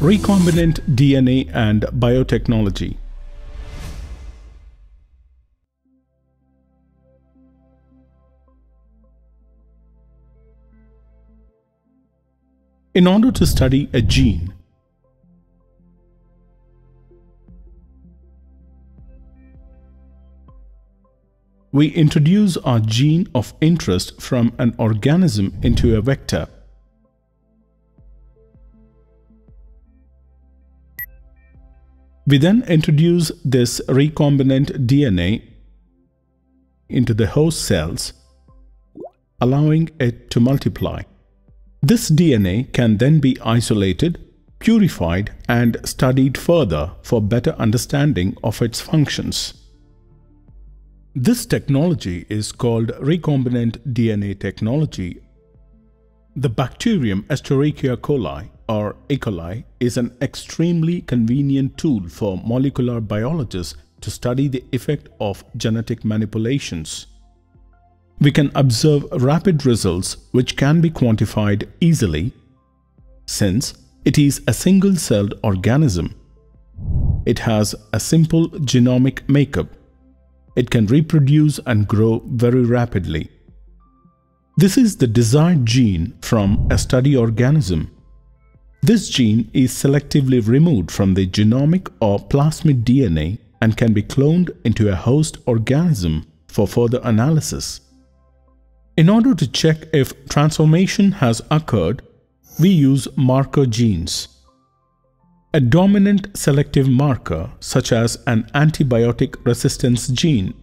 Recombinant DNA and Biotechnology In order to study a gene, we introduce our gene of interest from an organism into a vector. We then introduce this recombinant DNA into the host cells, allowing it to multiply. This DNA can then be isolated, purified and studied further for better understanding of its functions. This technology is called recombinant DNA technology. The bacterium Escherichia coli or E. coli is an extremely convenient tool for molecular biologists to study the effect of genetic manipulations. We can observe rapid results which can be quantified easily since it is a single-celled organism. It has a simple genomic makeup it can reproduce and grow very rapidly. This is the desired gene from a study organism. This gene is selectively removed from the genomic or plasmid DNA and can be cloned into a host organism for further analysis. In order to check if transformation has occurred, we use marker genes. A dominant selective marker, such as an antibiotic resistance gene,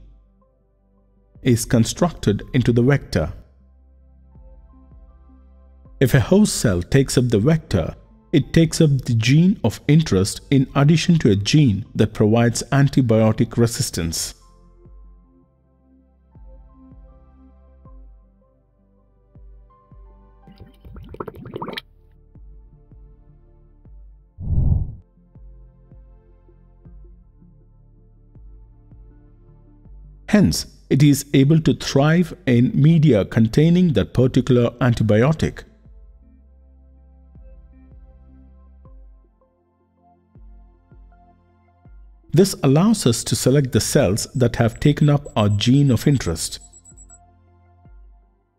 is constructed into the vector. If a host cell takes up the vector, it takes up the gene of interest in addition to a gene that provides antibiotic resistance. Hence, it is able to thrive in media containing that particular antibiotic. This allows us to select the cells that have taken up our gene of interest.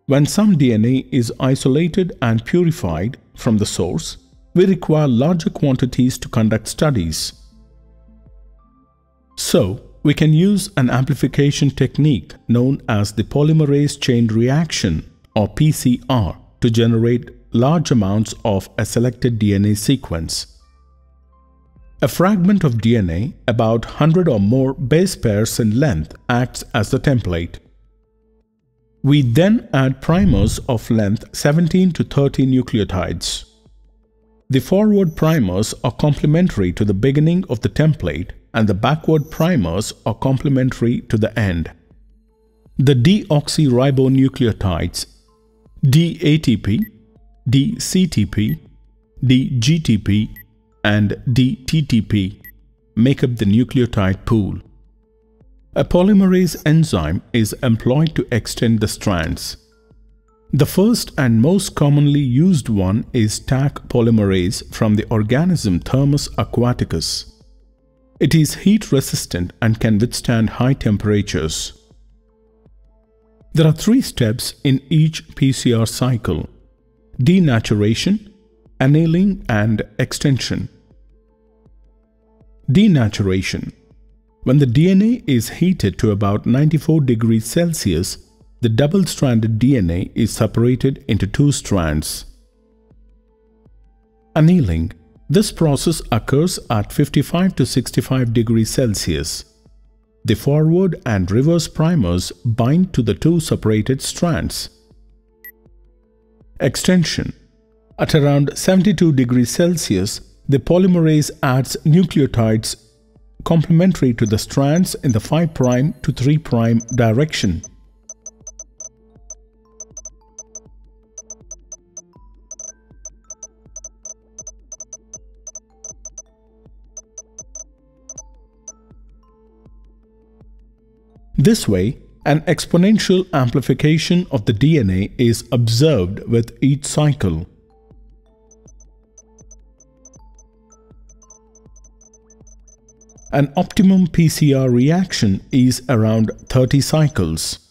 When some DNA is isolated and purified from the source, we require larger quantities to conduct studies. So, we can use an amplification technique known as the polymerase chain reaction or PCR to generate large amounts of a selected DNA sequence. A fragment of DNA, about 100 or more base pairs in length, acts as the template. We then add primers of length 17 to 30 nucleotides. The forward primers are complementary to the beginning of the template and the backward primers are complementary to the end. The deoxyribonucleotides DATP, DCTP, DGTP and DTTP make up the nucleotide pool. A polymerase enzyme is employed to extend the strands. The first and most commonly used one is Taq polymerase from the organism Thermus aquaticus. It is heat resistant and can withstand high temperatures. There are three steps in each PCR cycle denaturation, annealing, and extension. Denaturation When the DNA is heated to about 94 degrees Celsius, the double-stranded DNA is separated into two strands. Annealing this process occurs at 55 to 65 degrees Celsius. The forward and reverse primers bind to the two separated strands. Extension At around 72 degrees Celsius, the polymerase adds nucleotides complementary to the strands in the 5' to 3' direction. This way, an exponential amplification of the DNA is observed with each cycle. An optimum PCR reaction is around 30 cycles.